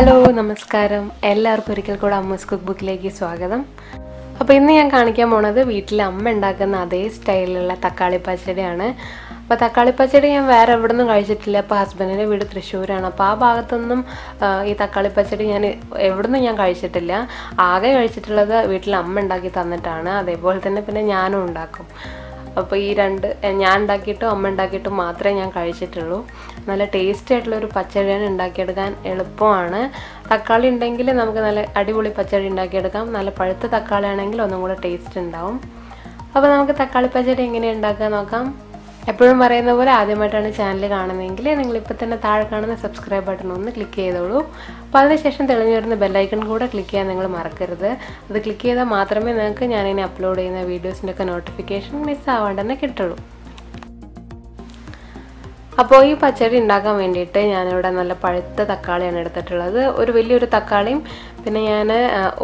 Hello നമസ്കാരം. എല്ലാവർക്കും ഒരിക്കൽ കൂടെ അമ്മസ് കുക്ക് ബുക്കിലേക്ക് സ്വാഗതം. അപ്പോൾ ഇന്ന് ഞാൻ കാണിക്കാൻ പോണത് വീട്ടിൽ അമ്മ ഉണ്ടാക്കുന്ന അതേ സ്റ്റൈലിലുള്ള തക്കാളി പച്ചടിയാണ്. അപ്പോൾ തക്കാളി പച്ചടി ഞാൻ വേറെ എവിടെ നിന്നും കഴിച്ചിട്ടില്ല. അപ്പോൾ ഹസ്ബൻഡിന്റെ വീട് തൃശ്ശൂരാണ്. അപ്പോൾ ആ ഭാഗത്തൊന്നും ഈ തക്കാളി പച്ചടി ഞാൻ എവിടെ നിന്നും ഞാൻ കഴിച്ചിട്ടില്ല. ആകെ കഴിച്ചിട്ടുള്ളത് വീട്ടിൽ അമ്മ ഉണ്ടാക്കി തന്നിട്ടാണ്. അതേപോലെ തന്നെ പിന്നെ ഞാനും ഉണ്ടാക്കും. അപ്പോൾ ഈ രണ്ട് ഞാൻ ഉണ്ടാക്കിയിട്ടും അമ്മ ഉണ്ടാക്കിയിട്ടും മാത്രമേ ഞാൻ കഴിച്ചിട്ടുള്ളൂ. നല്ല ടേസ്റ്റി ആയിട്ടുള്ള ഒരു പച്ചടിയാണ് ഉണ്ടാക്കിയെടുക്കാൻ എളുപ്പമാണ്. തക്കാളി ഉണ്ടെങ്കിൽ നമുക്ക് നല്ല അടിപൊളി പച്ചടി ഉണ്ടാക്കിയെടുക്കാം. നല്ല പഴുത്ത തക്കാളി ആണെങ്കിൽ ഒന്നും കൂടെ ടേസ്റ്റ് ഉണ്ടാവും. അപ്പോൾ നമുക്ക് തക്കാളി പച്ചടി എങ്ങനെ ഉണ്ടാക്കാൻ നോക്കാം. എപ്പോഴും പറയുന്ന പോലെ ആദ്യമായിട്ടാണ് ചാനൽ കാണുന്നതെങ്കിൽ നിങ്ങൾ ഇപ്പോൾ തന്നെ താഴെ കാണുന്ന സബ്സ്ക്രൈബ് ബട്ടൺ ഒന്ന് ക്ലിക്ക് ചെയ്തോളൂ. അപ്പോൾ അതിനുശേഷം തെളിഞ്ഞു വരുന്ന ബെല്ലൈക്കൺ കൂടെ ക്ലിക്ക് ചെയ്യാൻ നിങ്ങൾ മറക്കരുത്. അത് ക്ലിക്ക് ചെയ്താൽ മാത്രമേ നിങ്ങൾക്ക് ഞാനിനി അപ്ലോഡ് ചെയ്യുന്ന വീഡിയോസിന്റെ ഒക്കെ നോട്ടിഫിക്കേഷൻ മിസ് ആവാണ്ട് തന്നെ കിട്ടുള്ളൂ. അപ്പോൾ ഈ പച്ചടി ഉണ്ടാക്കാൻ വേണ്ടിയിട്ട് ഞാനിവിടെ നല്ല പഴുത്ത തക്കാളിയാണ് എടുത്തിട്ടുള്ളത്. ഒരു വലിയൊരു തക്കാളിയും പിന്നെ ഞാൻ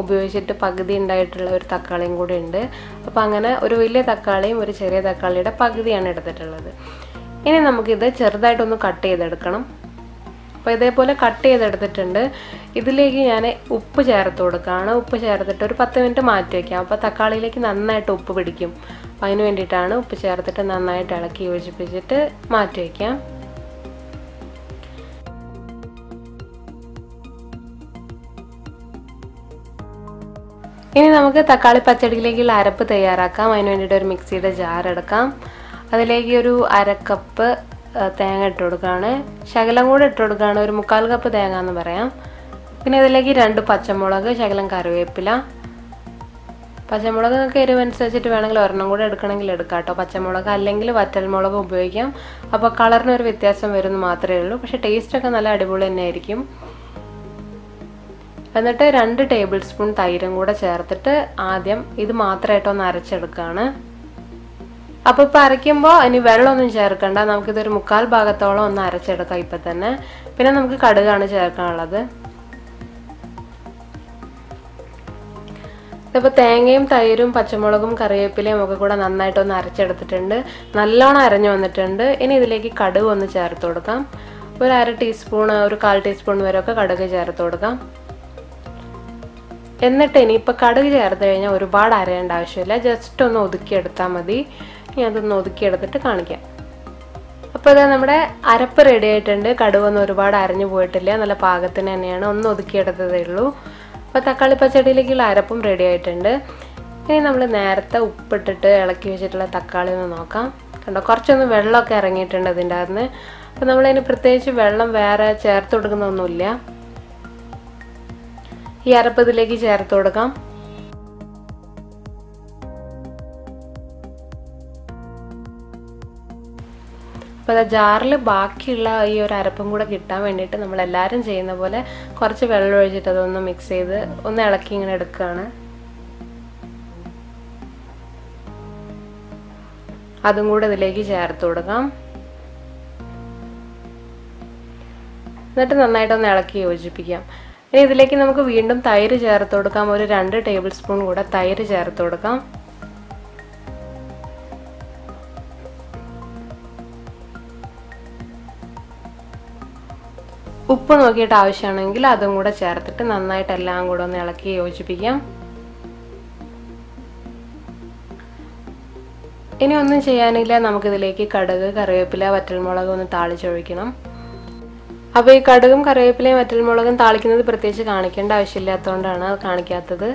ഉപയോഗിച്ചിട്ട് പകുതി ഉണ്ടായിട്ടുള്ള ഒരു തക്കാളിയും കൂടി ഉണ്ട്. അപ്പോൾ അങ്ങനെ ഒരു വലിയ തക്കാളിയും ഒരു ചെറിയ തക്കാളിയുടെ പകുതിയാണ് എടുത്തിട്ടുള്ളത്. ഇനി നമുക്കിത് ചെറുതായിട്ടൊന്ന് കട്ട് ചെയ്തെടുക്കണം. അപ്പോൾ ഇതേപോലെ കട്ട് ചെയ്തെടുത്തിട്ടുണ്ട്. ഇതിലേക്ക് ഞാൻ ഉപ്പ് ചേർത്ത് കൊടുക്കുകയാണ് ഉപ്പ് ചേർത്തിട്ട് ഒരു പത്ത് മിനിറ്റ് മാറ്റി വയ്ക്കാം അപ്പോൾ തക്കാളിയിലേക്ക് നന്നായിട്ട് ഉപ്പ് പിടിക്കും. അതിന് വേണ്ടിയിട്ടാണ് ഉപ്പ് ചേർത്തിട്ട് നന്നായിട്ട് ഇളക്കി യോജിപ്പിച്ചിട്ട് മാറ്റി വയ്ക്കാം ഇനി നമുക്ക് തക്കാളി പച്ചടിയിലേക്കുള്ള അരപ്പ് തയ്യാറാക്കാം. അതിന് വേണ്ടിയിട്ട് ഒരു മിക്സിയുടെ ജാർ എടുക്കാം. അതിലേക്ക് ഒരു അരക്കപ്പ് തേങ്ങ ഇട്ട് കൊടുക്കുകയാണ്. ശകലം കൂടെ ഇട്ട് കൊടുക്കുകയാണ്. ഒരു മുക്കാൽ കപ്പ് തേങ്ങ എന്ന് പറയാം. പിന്നെ ഇതിലേക്ക് രണ്ട് പച്ചമുളക് ശകലം കറിവേപ്പില. പച്ചമുളക് നിങ്ങൾക്ക് എരിവനുസരിച്ചിട്ട് വേണമെങ്കിൽ ഒരെണ്ണം കൂടെ എടുക്കണമെങ്കിൽ എടുക്കാം കേട്ടോ. പച്ചമുളക് അല്ലെങ്കിൽ വറ്റൽമുളക് ഉപയോഗിക്കാം. അപ്പോൾ കളറിനൊരു വ്യത്യാസം വരുമെന്ന് മാത്രമേ ഉള്ളൂ. പക്ഷേ ടേസ്റ്റൊക്കെ നല്ല അടിപൊളി തന്നെ ആയിരിക്കും എന്നിട്ട് രണ്ട് ടേബിൾ സ്പൂൺ തൈരും കൂടെ ചേർത്തിട്ട് ആദ്യം ഇത് മാത്രമായിട്ട് ഒന്ന് അരച്ചെടുക്കുകയാണ് അപ്പോൾ ഇപ്പോൾ അരയ്ക്കുമ്പോൾ ഇനി വെള്ളമൊന്നും ചേർക്കണ്ട. നമുക്കിതൊരു മുക്കാൽ ഭാഗത്തോളം ഒന്ന് അരച്ചെടുക്കാം ഇപ്പം തന്നെ. പിന്നെ നമുക്ക് കടുകാണ് ചേർക്കാനുള്ളത്. ഇപ്പോൾ തേങ്ങയും തൈരും പച്ചമുളകും കറിവേപ്പിലയും ഒക്കെ കൂടെ നന്നായിട്ടൊന്ന് അരച്ചെടുത്തിട്ടുണ്ട്. നല്ലോണം അരഞ്ഞു വന്നിട്ടുണ്ട്. ഇനി ഇതിലേക്ക് കടുക് ഒന്ന് ചേർത്ത് കൊടുക്കാം. ഒരു അര ടീസ്പൂൺ ഒരു കാൽ ടീസ്പൂൺ വരെയൊക്കെ കടുക് ചേർത്ത് കൊടുക്കാം. എന്നിട്ട് ഇനിയിപ്പോൾ കടുക് ചേർത്ത് കഴിഞ്ഞാൽ ഒരുപാട് അരയേണ്ട ആവശ്യമില്ല. ജസ്റ്റ് ഒന്ന് ഒതുക്കിയെടുത്താൽ മതി. ഇനി അതൊന്ന് ഒതുക്കിയെടുത്തിട്ട് കാണിക്കാം. അപ്പോൾ ഇതാ നമ്മുടെ അരപ്പ് റെഡി ആയിട്ടുണ്ട്. കടുവൊന്നും ഒരുപാട് അരഞ്ഞു പോയിട്ടില്ല. നല്ല പാകത്തിന് തന്നെയാണ്. ഒന്ന് ഒതുക്കിയെടുത്തതേ ഉള്ളൂ. അപ്പോൾ തക്കാളി പച്ചടിയിലേക്കുള്ള അരപ്പും റെഡി ആയിട്ടുണ്ട്. ഇനി നമ്മൾ നേരത്തെ ഉപ്പിട്ടിട്ട് ഇളക്കി വെച്ചിട്ടുള്ള തക്കാളി ഒന്ന് നോക്കാം. കണ്ടോ? കുറച്ചൊന്ന് വെള്ളമൊക്കെ ഇറങ്ങിയിട്ടുണ്ട് അതിന്റെ അകത്ത് അപ്പോൾ നമ്മളതിന് പ്രത്യേകിച്ച് വെള്ളം വേറെ ചേർത്ത് കൊടുക്കുന്നൊന്നുമില്ല. ഈ അരപ്പ് ഇതിലേക്ക് ചേർത്ത് കൊടുക്കാം. അപ്പോൾ അത് ജാറിൽ ബാക്കിയുള്ള ഈ ഒരു അരപ്പും കൂടെ കിട്ടാൻ വേണ്ടിയിട്ട് നമ്മൾ എല്ലാവരും ചെയ്യുന്ന പോലെ കുറച്ച് വെള്ളം ഒഴിച്ചിട്ട് അതൊന്ന് മിക്സ് ചെയ്ത് ഒന്ന് ഇളക്കി ഇങ്ങനെ എടുക്കുകയാണ്. അതും കൂടെ ഇതിലേക്ക് ചേർത്ത് കൊടുക്കാം. എന്നിട്ട് നന്നായിട്ടൊന്ന് ഇളക്കി യോജിപ്പിക്കാം. ഇനി ഇതിലേക്ക് നമുക്ക് വീണ്ടും തൈര് ചേർത്ത് കൊടുക്കാം. ഒരു രണ്ട് ടേബിൾ സ്പൂൺ കൂടെ തൈര് ചേർത്ത് കൊടുക്കാം. ഉപ്പ് നോക്കിയിട്ട് ആവശ്യമാണെങ്കിൽ അതും കൂടെ ചേർത്തിട്ട് നന്നായിട്ട് എല്ലാം കൂടെ ഒന്ന് ഇളക്കി യോജിപ്പിക്കാം. ഇനി ഒന്നും ചെയ്യാനില്ല. നമുക്കിതിലേക്ക് കടുക് കറിവേപ്പില വറ്റൽമുളക് ഒന്ന് താളിച്ചൊഴിക്കണം. അപ്പോൾ ഈ കടുകും കറിവേപ്പിലയും വറ്റൽമുളകും താളിക്കുന്നത് പ്രത്യേകിച്ച് കാണിക്കേണ്ട ആവശ്യമില്ലാത്തതുകൊണ്ടാണ് അത് കാണിക്കാത്തത്.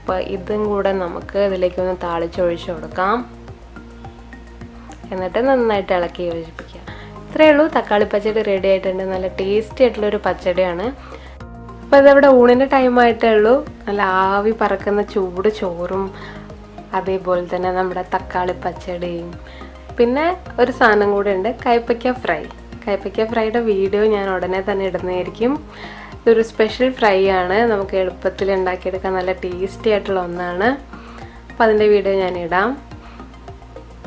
അപ്പോൾ ഇതും കൂടെ നമുക്ക് ഇതിലേക്ക് ഒന്ന് താളിച്ചൊഴിച്ച് കൊടുക്കാം. എന്നിട്ട് നന്നായിട്ട് ഇളക്കി യോജിപ്പിക്കുക ഇത്രയേ ഉള്ളൂ. തക്കാളി പച്ചടി റെഡി ആയിട്ടുണ്ട്. നല്ല ടേസ്റ്റി ആയിട്ടുള്ള ഒരു പച്ചടിയാണ്. അപ്പോൾ ഇതവിടെ ഊണിന്റെ ടൈം ആയിട്ടേ ഉള്ളൂ. നല്ല ആവി പറക്കുന്ന ചൂട് ചോറും അതേപോലെ തന്നെ നമ്മുടെ തക്കാളി പച്ചടിയും. പിന്നെ ഒരു സാധനം കൂടെ ഉണ്ട്. കൈപ്പയ്ക്ക ഫ്രൈ. കൈപ്പയ്ക്ക ഫ്രൈയുടെ വീഡിയോ ഞാൻ ഉടനെ തന്നെ ഇടുന്നതായിരിക്കും. ഇതൊരു സ്പെഷ്യൽ ഫ്രൈ ആണ്. നമുക്ക് എളുപ്പത്തിൽ ഉണ്ടാക്കിയെടുക്കാൻ നല്ല ടേസ്റ്റി ആയിട്ടുള്ള ഒന്നാണ്. അപ്പോൾ അതിന്റെ വീഡിയോ ഞാൻ ഇടാം.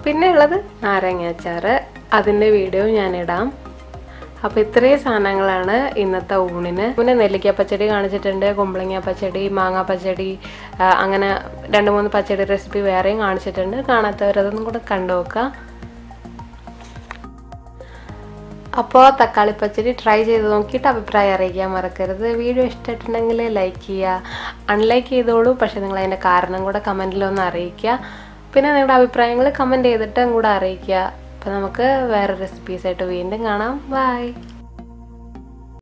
പിന്നെ ഉള്ളത് നാരങ്ങ അച്ചാർ അതിന്റെ വീഡിയോ ഞാൻ ഇടാം. അപ്പോൾ ഇത്രയും സാധനങ്ങളാണ് ഇന്നത്തെ ഊണിന്. പിന്നെ നെല്ലിക്ക പച്ചടി കാണിച്ചിട്ടുണ്ട്. കുമ്പളങ്ങ പച്ചടി മാങ്ങ പച്ചടി അങ്ങനെ രണ്ട് മൂന്ന് പച്ചടി റെസിപ്പി വേറെയും കാണിച്ചിട്ടുണ്ട്. കാണാത്തവരതൊന്നും കൂടെ കണ്ടു നോക്കുക. അപ്പോൾ തക്കാളി പച്ചടി ട്രൈ ചെയ്ത് നോക്കിയിട്ട് അഭിപ്രായം അറിയിക്കാൻ മറക്കരുത്. വീഡിയോ ഇഷ്ടമായിട്ടുണ്ടെങ്കിൽ ലൈക്ക് ചെയ്യുക. അൺലൈക്ക് ചെയ്തോളൂ. പക്ഷേ നിങ്ങൾ അതിന്റെ കാരണം കൂടെ കമന്റിലൊന്ന് അറിയിക്കുക. പിന്നെ നിങ്ങളുടെ അഭിപ്രായങ്ങൾ കമന്റ് ചെയ്തിട്ടും കൂടെ അറിയിക്കുക. അപ്പോൾ നമുക്ക് വേറെ റെസിപ്പീസായിട്ട് വീണ്ടും കാണാം. ബൈ